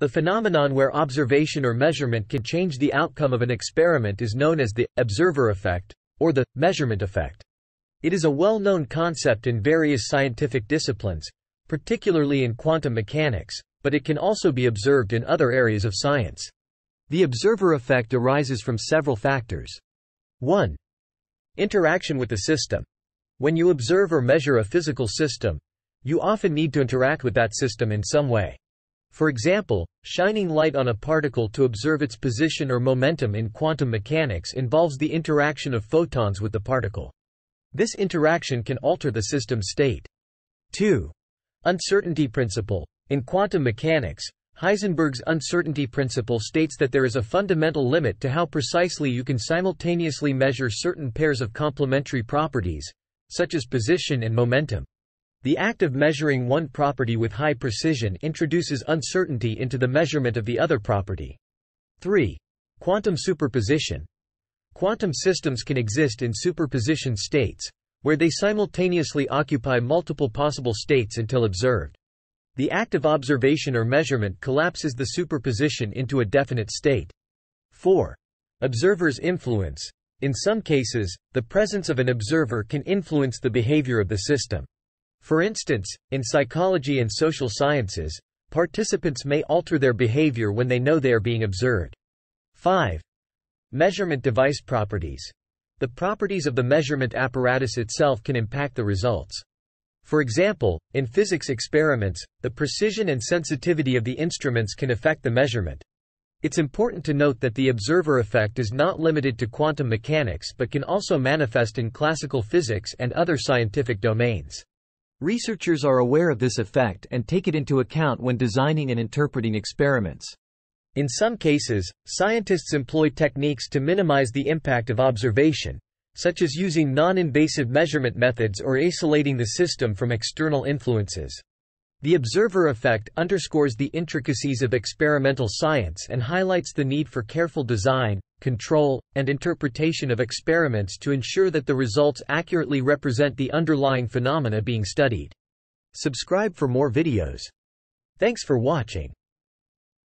The phenomenon where observation or measurement can change the outcome of an experiment is known as the observer effect, or the measurement effect. It is a well-known concept in various scientific disciplines, particularly in quantum mechanics, but it can also be observed in other areas of science. The observer effect arises from several factors. 1. Interaction with the system. When you observe or measure a physical system, you often need to interact with that system in some way. For example, shining light on a particle to observe its position or momentum in quantum mechanics involves the interaction of photons with the particle. This interaction can alter the system state. 2. Uncertainty principle. In quantum mechanics, Heisenberg's uncertainty principle states that there is a fundamental limit to how precisely you can simultaneously measure certain pairs of complementary properties, such as position and momentum. The act of measuring one property with high precision introduces uncertainty into the measurement of the other property. 3. Quantum superposition. Quantum systems can exist in superposition states, where they simultaneously occupy multiple possible states until observed. The act of observation or measurement collapses the superposition into a definite state. 4. Observer's influence. In some cases, the presence of an observer can influence the behavior of the system. For instance, in psychology and social sciences, participants may alter their behavior when they know they are being observed. 5. Measurement device properties. The properties of the measurement apparatus itself can impact the results. For example, in physics experiments, the precision and sensitivity of the instruments can affect the measurement. It's important to note that the observer effect is not limited to quantum mechanics but can also manifest in classical physics and other scientific domains. Researchers are aware of this effect and take it into account when designing and interpreting experiments. In some cases, scientists employ techniques to minimize the impact of observation, such as using non-invasive measurement methods or isolating the system from external influences. The observer effect underscores the intricacies of experimental science and highlights the need for careful design, control, and interpretation of experiments to ensure that the results accurately represent the underlying phenomena being studied. Subscribe for more videos. Thanks for watching.